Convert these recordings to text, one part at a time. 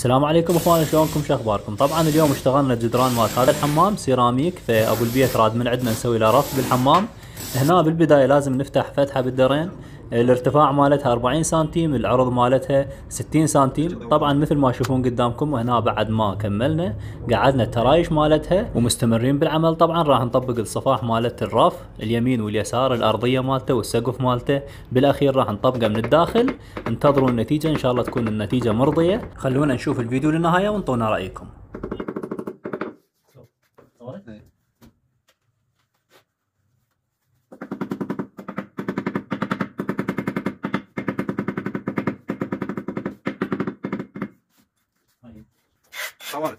السلام عليكم أخوان شلونكم؟ شو أخباركم؟ طبعا اليوم اشتغلنا الجدران مال هذا الحمام سيراميك فابو البيت راد من عندنا نسوي له رف بالحمام. هنا بالبداية لازم نفتح فتحة بالدرين. الارتفاع مالتها 40 سنتيم العرض مالتها 60 سنتيم. طبعا مثل ما تشوفون قدامكم وهنا بعد ما كملنا قعدنا الترايش مالتها ومستمرين بالعمل. طبعا راح نطبق الصفاح مالت الرف اليمين واليسار الأرضية مالته والسقف مالته. بالأخير راح نطبقه من الداخل. انتظروا النتيجة إن شاء الله تكون النتيجة مرضية. خلونا نشوف الفيديو للنهاية وانطونا رأيكم. 잠깐만.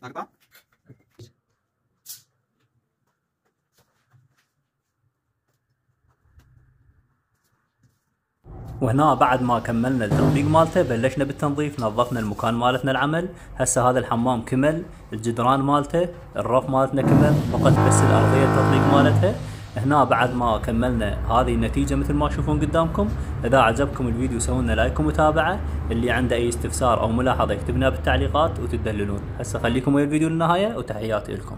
나겠다? وهنا بعد ما كملنا التطبيق مالته بلشنا بالتنظيف نظفنا المكان مالتنا العمل. هسه هذا الحمام كمل الجدران مالته الرف مالتنا كمل فقط بس الأرضية التطبيق مالتها هنا بعد ما كملنا هذه النتيجة مثل ما تشوفون قدامكم إذا عجبكم الفيديو سووا لايك ومتابعة. اللي عنده أي استفسار أو ملاحظة يكتبنا بالتعليقات وتدللون. هسه خليكم ويا الفيديو للنهاية وتحياتي لكم.